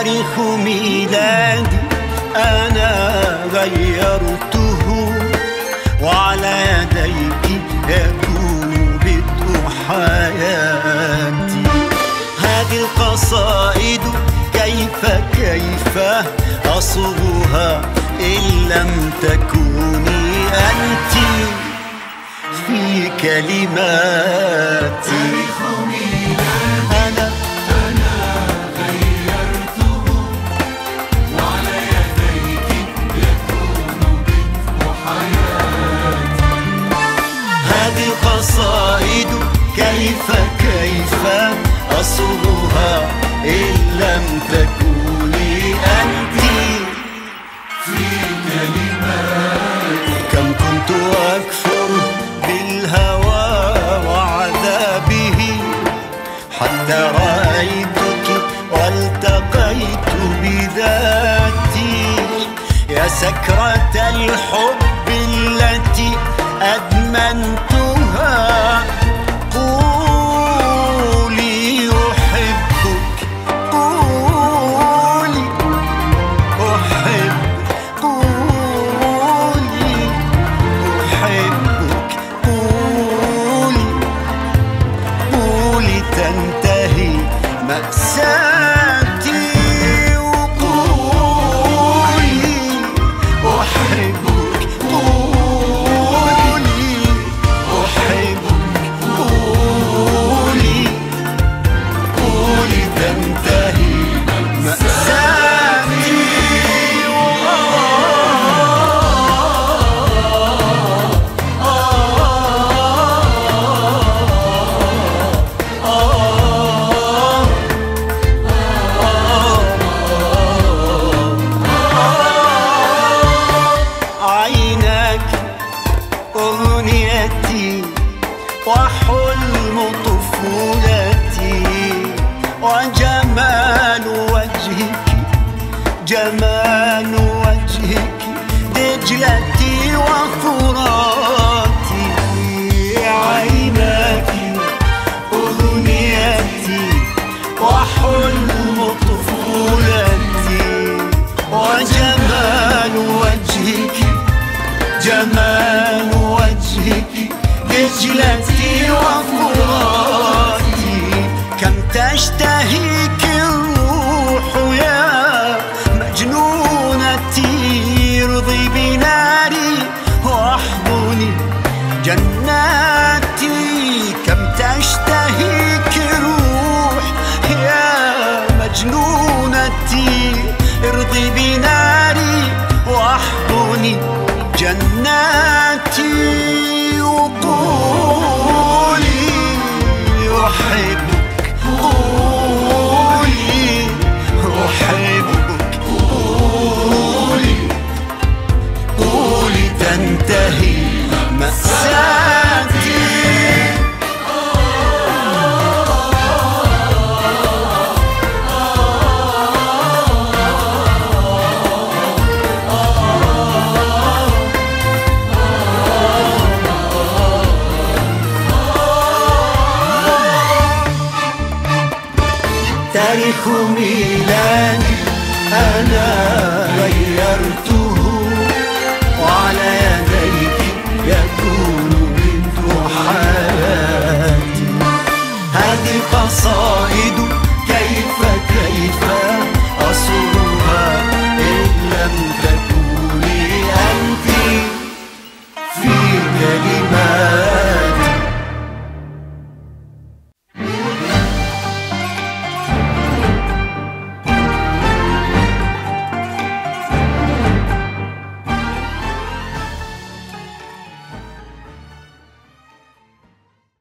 تاريخ ميلادي. أنا غيرته وعلى يديك يكون حياتي. هذه القصائد كيف كيف أصوغها إن لم تكوني أنت في كلماتي. القصائد كيف كيف أصوغها إن لم تكوني أنت في كلماتي كم كنت أكفر بالهوى وعذابه حتى رأيتك والتقيت بذاتي. يا سكرة الحب التي تنتهي مأساتي وجمال وجهك جمال وجهك دجلتي وفراتي عينك أغنيتي وحلم طفولتي. وجمال وجهك جمال وجهك دجلتي وفراتي. تشتهيك الروح يا مجنونتي ارضي بناري واحضني جناتي. كم تشتهيك الروح يا مجنونتي ارضي بناري واحضني جناتي. تاريخ ميلاني أنا غيرته. وعلى يديك يكون بنت حياتي هذه قصائد كيف كيف أصرها إن لم تكوني أنت في جليل؟